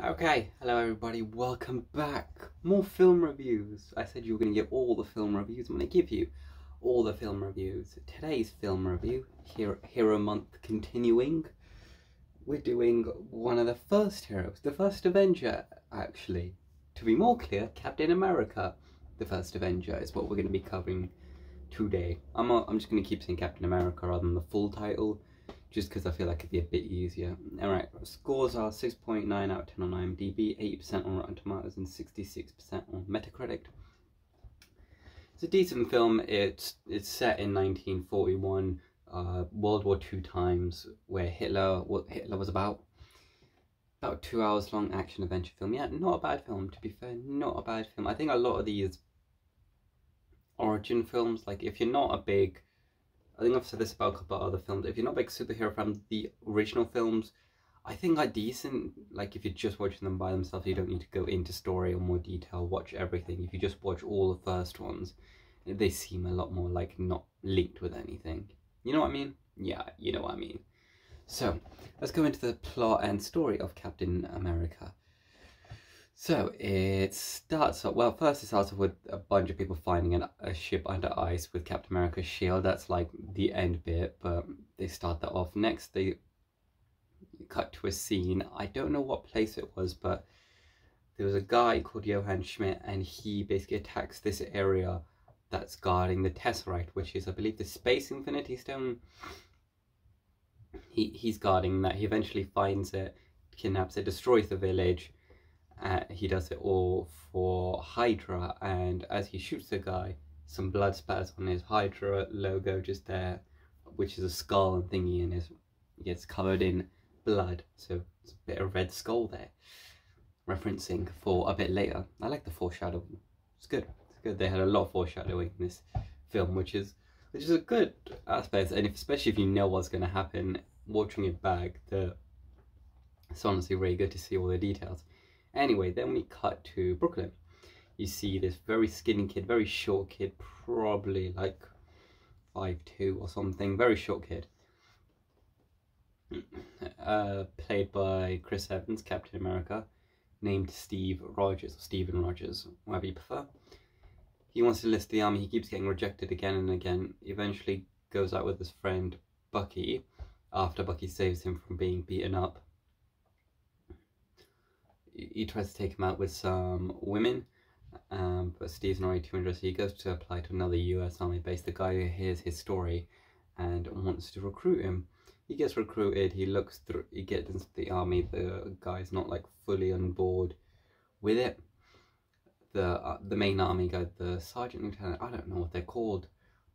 Okay, hello everybody, welcome back. More film reviews. I said you were going to get all the film reviews. I'm going to give you all the film reviews. Today's film review, Hero, Hero Month continuing, we're doing one of the first heroes, the first Avenger, actually. To be more clear, Captain America, the first Avenger, is what we're going to be covering today. I'm, uh, I'm just going to keep saying Captain America rather than the full title just because I feel like it'd be a bit easier. Alright, scores are 6.9 out of 10 on IMDb, 80% on Rotten Tomatoes, and 66% on Metacritic. It's a decent film. It's it's set in 1941, uh, World War II times, where Hitler what Hitler was about. About two hours long action adventure film. Yeah, not a bad film. To be fair, not a bad film. I think a lot of these origin films, like if you're not a big I think I've said this about a couple other films. If you're not a big superhero fan, the original films, I think are decent. Like if you're just watching them by themselves, you don't need to go into story or more detail. Watch everything. If you just watch all the first ones, they seem a lot more like not linked with anything. You know what I mean? Yeah, you know what I mean. So let's go into the plot and story of Captain America. So it starts off, well, first it starts off with a bunch of people finding an, a ship under ice with Captain America's shield. That's like the end bit, but they start that off. Next, they cut to a scene. I don't know what place it was, but there was a guy called Johann Schmidt, and he basically attacks this area that's guarding the Tesseract, which is, I believe, the Space Infinity Stone. He, he's guarding that. He eventually finds it, kidnaps it, destroys the village uh, he does it all for Hydra, and as he shoots the guy, some blood spatters on his Hydra logo just there, which is a skull and thingy, and his gets covered in blood. So it's a bit of red skull there, referencing for a bit later. I like the foreshadowing. It's good. It's good. They had a lot of foreshadowing in this film, which is which is a good aspect, and if, especially if you know what's going to happen, watching it back, the it's honestly really good to see all the details. Anyway, then we cut to Brooklyn. You see this very skinny kid, very short kid, probably like five two or something, very short kid. Uh, played by Chris Evans, Captain America, named Steve Rogers, or Stephen Rogers, whatever you prefer. He wants to enlist the army, he keeps getting rejected again and again. Eventually goes out with his friend Bucky, after Bucky saves him from being beaten up he tries to take him out with some women, um, but Steve's not really too interested. He goes to apply to another US Army base. The guy who hears his story and wants to recruit him. He gets recruited, he looks through, he gets into the army, the guy's not like fully on board with it. The uh, the main army guy, the sergeant lieutenant, I don't know what they're called,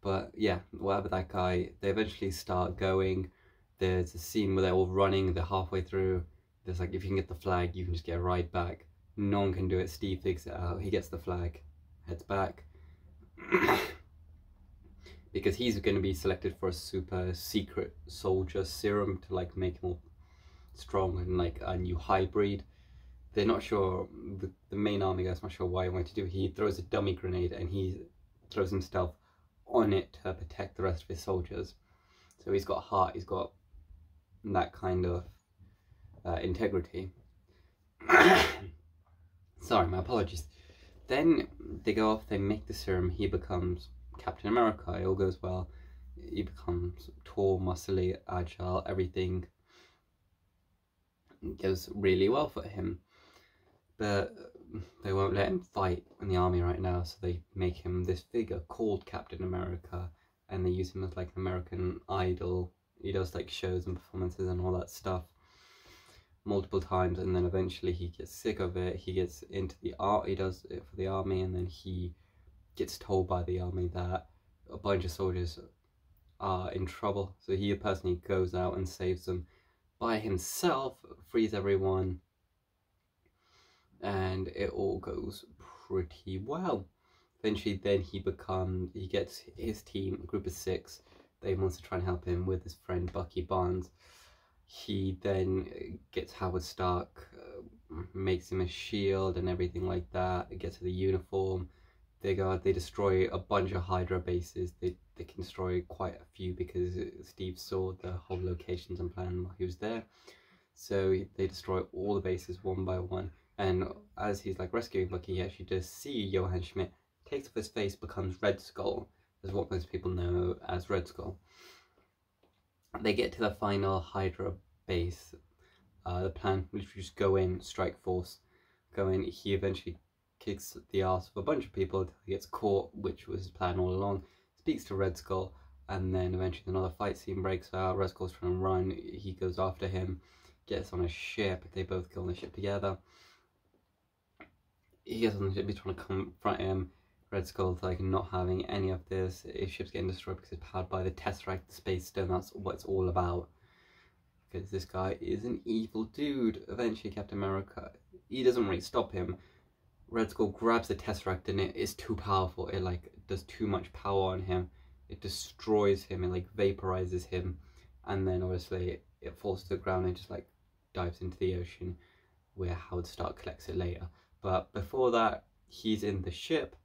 but yeah, whatever that guy, they eventually start going. There's a scene where they're all running, they're halfway through, there's like, if you can get the flag, you can just get a ride back. No one can do it. Steve figures it out. He gets the flag, heads back. because he's going to be selected for a super secret soldier serum to like make him strong and like a new hybrid. They're not sure, the, the main army guy's not sure why he wanted to do it. He throws a dummy grenade and he throws himself on it to protect the rest of his soldiers. So he's got heart, he's got that kind of uh, integrity. Sorry, my apologies. Then they go off, they make the serum, he becomes Captain America, it all goes well. He becomes tall, muscly, agile, everything goes really well for him. But they won't let him fight in the army right now, so they make him this figure called Captain America, and they use him as like an American idol. He does like shows and performances and all that stuff multiple times and then eventually he gets sick of it. He gets into the art he does it for the army and then he gets told by the army that a bunch of soldiers are in trouble. So he personally goes out and saves them by himself frees everyone and it all goes pretty well. Eventually then he becomes he gets his team a group of six. They want to try and help him with his friend bucky barnes he then gets Howard Stark, uh, makes him a shield and everything like that. gets the uniform. They go, they destroy a bunch of Hydra bases. They they can destroy quite a few because Steve saw the whole locations and plan while he was there. So they destroy all the bases one by one. And as he's like rescuing Bucky, he actually does see Johann Schmidt, takes off his face, becomes Red Skull, is what most people know as Red Skull. They get to the final Hydra base. Uh, the plan literally just go in, strike force, go in. He eventually kicks the ass of a bunch of people until he gets caught, which was his plan all along. Speaks to Red Skull, and then eventually another fight scene breaks out. Red Skull's trying to run. He goes after him, gets on a ship. They both go on the ship together. He gets on the ship. He's trying to confront him. Red Skull's like not having any of this. His ship's getting destroyed because it's powered by the Tesseract, Space Stone. That's what it's all about. Because this guy is an evil dude. Eventually, Captain America, he doesn't really stop him. Red Skull grabs the Tesseract and it is too powerful. It like does too much power on him. It destroys him It like vaporizes him. And then obviously it falls to the ground and just like dives into the ocean where Howard Stark collects it later. But before that, he's in the ship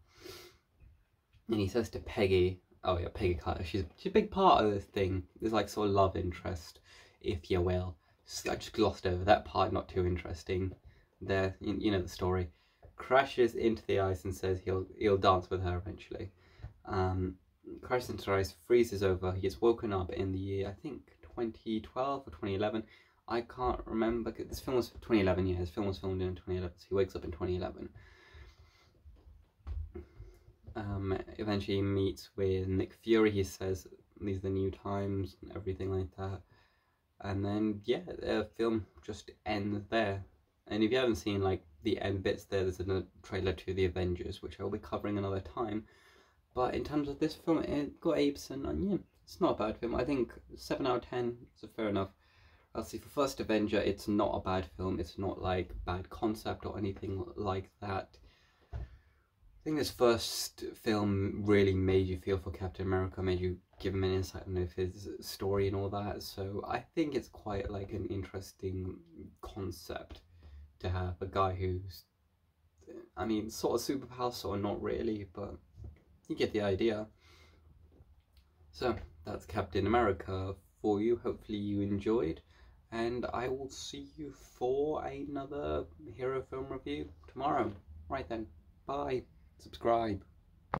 and he says to Peggy, oh yeah, Peggy Carter, she's, she's a big part of this thing. There's like sort of love interest, if you will. I just glossed over that part, not too interesting. There, you, you know the story. Crashes into the ice and says he'll he'll dance with her eventually. Um, crashes into the ice, freezes over. He gets woken up in the year I think 2012 or 2011. I can't remember. This film was 2011. Yeah, this film was filmed in 2011. So he wakes up in 2011 um, eventually meets with Nick Fury. He says these are the new times and everything like that. And then, yeah, the film just ends there. And if you haven't seen like the end bits there, there's a trailer to The Avengers, which I'll be covering another time. But in terms of this film, it got apes and, yeah, it's not a bad film. I think 7 out of 10 is fair enough. I'll see for First Avenger, it's not a bad film. It's not like bad concept or anything like that. I think this first film really made you feel for Captain America, made you give him an insight into his story and all that. So I think it's quite like an interesting concept to have a guy who's, I mean, sort of superpower, sort of not really, but you get the idea. So that's Captain America for you. Hopefully you enjoyed, and I will see you for another hero film review tomorrow. Right then, bye subscribe.